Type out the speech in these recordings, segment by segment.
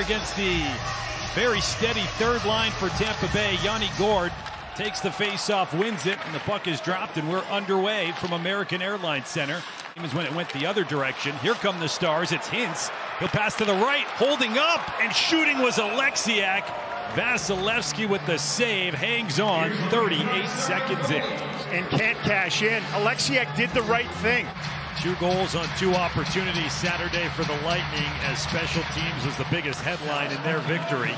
against the very steady third line for Tampa Bay. Yanni Gourde takes the face-off, wins it, and the puck is dropped, and we're underway from American Airlines Center. Is when it went the other direction. Here come the Stars. It's Hintz. He'll pass to the right, holding up, and shooting was Alexiak. Vasilevskiy with the save hangs on 38 seconds in. And can't cash in. Alexiak did the right thing. Two goals on two opportunities Saturday for the Lightning as special teams was the biggest headline in their victory.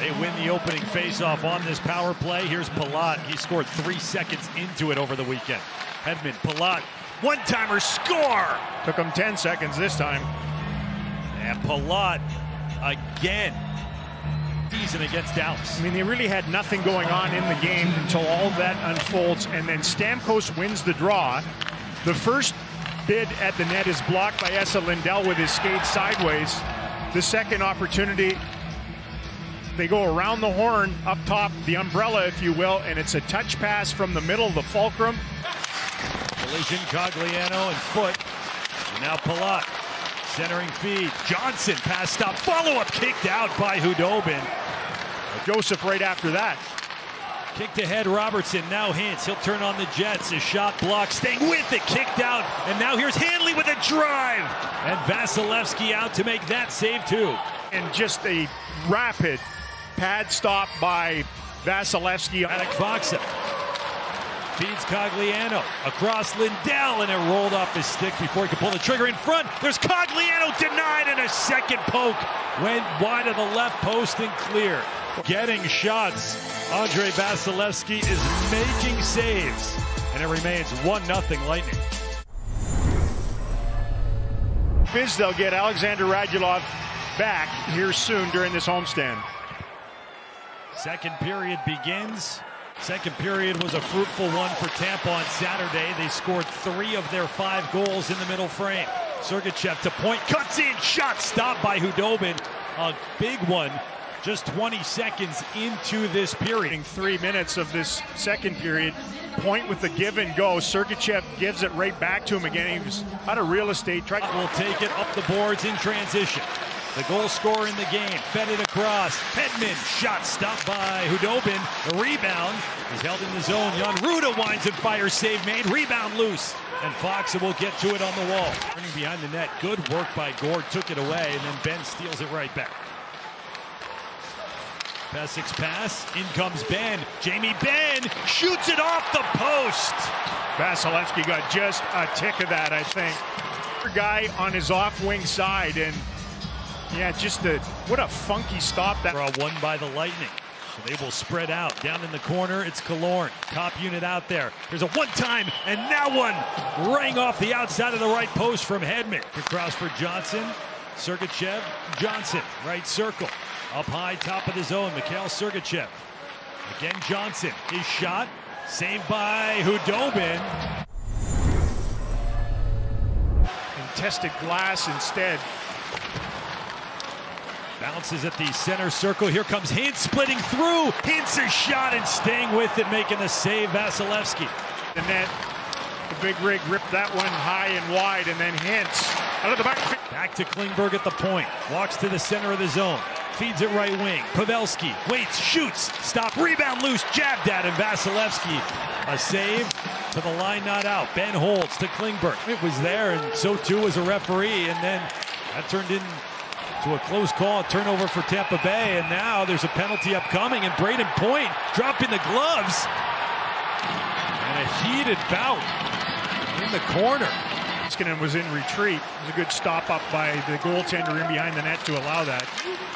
They win the opening faceoff on this power play. Here's Palat. He scored three seconds into it over the weekend. Hedman, Palat, one-timer score! Took him 10 seconds this time. And Palat again season against Dallas. I mean, they really had nothing going on in the game until all that unfolds, and then Stamkos wins the draw. The first bid at the net is blocked by Esa Lindell with his skate sideways. The second opportunity, they go around the horn, up top, the umbrella, if you will, and it's a touch pass from the middle of the fulcrum. Collision, Cogliano and foot. And now Palat. Centering feed. Johnson pass stop. Follow up kicked out by Khudobin. Joseph right after that. Kicked ahead, Robertson. Now Hintz. He'll turn on the Jets. His shot blocked. Staying with it. Kicked out. And now here's Hanley with a drive. And Vasilevskiy out to make that save, too. And just a rapid pad stop by Vasilevskiy. Alec Faksa feeds Cogliano across Lindell, and it rolled off his stick before he could pull the trigger in front. There's Cogliano denied, and a second poke went wide of the left post and clear. Getting shots. Andrei Vasilevskiy is making saves, and it remains 1-0 Lightning. Biz, they'll get Alexander Radulov back here soon during this homestand. Second period begins. Second period was a fruitful one for Tampa on Saturday. They scored three of their five goals in the middle frame. Sergachev to point, cuts in, shot stopped by Khudobin. A big one just 20 seconds into this period. Three minutes of this second period. Point with the give and go. Sergachev gives it right back to him again. He was out of real estate. Try- will take it up the boards in transition. The goal scorer in the game fed it across. Hedman shot stopped by Khudobin. The rebound is held in the zone. Jan Rutta winds and fires. Save made. Rebound loose. And Fox will get to it on the wall. Turning behind the net. Good work by Gourde. Took it away. And then Benn steals it right back. Peskic's pass. In comes Benn. Jamie Benn shoots it off the post. Vasilevskiy got just a tick of that, I think. Guy on his off wing side and yeah, just a what a funky stop that. Draw one by the Lightning. So they will spread out. Down in the corner, it's Killorn. Top unit out there. There's a one-time, and now one rang off the outside of the right post from Hedman. Across for Johnson. Sergachev, Johnson, right circle. Up high, top of the zone, Mikhail Sergachev. Again, Johnson. His shot, saved by Khudobin. Contested glass instead. Bounces at the center circle. Here comes Hintz splitting through. Hintz is shot and staying with it, making the save. Vasilevskiy. The net. The big rig ripped that one high and wide, and then Hintz out of the back. Back to Klingberg at the point. Walks to the center of the zone. Feeds it right wing. Pavelski waits, shoots, stop, rebound loose, jabbed at him. Vasilevskiy. A save to the line, not out. Ben Holtz to Klingberg. It was there, and so too was a referee, and then that turned in to a close call, turnover for Tampa Bay, and now there's a penalty upcoming, and Brayden Point dropping the gloves. And a heated bout in the corner. Heiskanen was in retreat. It was a good stop up by the goaltender in behind the net to allow that.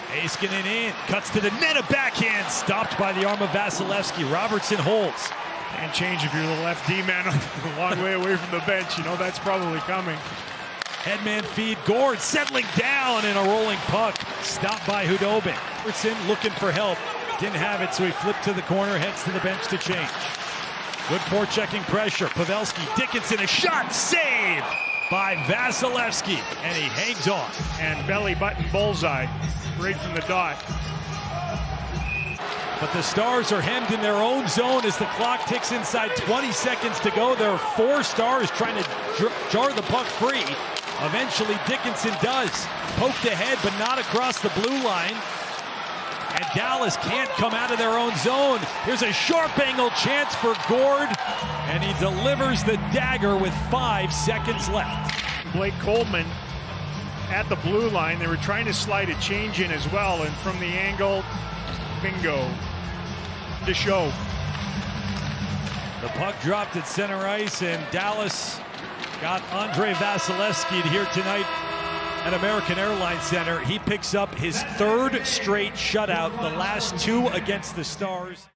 Heiskanen in, cuts to the net, a backhand, stopped by the arm of Vasilevskiy. Robertson holds. And change if you're the left D man a long way away from the bench. You know that's probably coming. Hedman feed, Gourde settling down in a rolling puck. Stopped by Khudobin. Robertson looking for help. Didn't have it, so he flipped to the corner, heads to the bench to change. Good forechecking pressure. Pavelski, Dickinson, a shot, save by Vasilevskiy, and he hangs on. And belly button bullseye, right from the dot. But the Stars are hemmed in their own zone as the clock ticks inside 20 seconds to go. There are four Stars trying to jar the puck free. Eventually, Dickinson does. Poked ahead, but not across the blue line. And Dallas can't come out of their own zone. Here's a sharp angle chance for Gourde, and he delivers the dagger with five seconds left. Blake Coleman at the blue line. They were trying to slide a change in as well, and from the angle, bingo. To show. The puck dropped at center ice, and Dallas got Andrei Vasilevskiy here tonight at American Airlines Center. He picks up his third straight shutout, the last two against the Stars.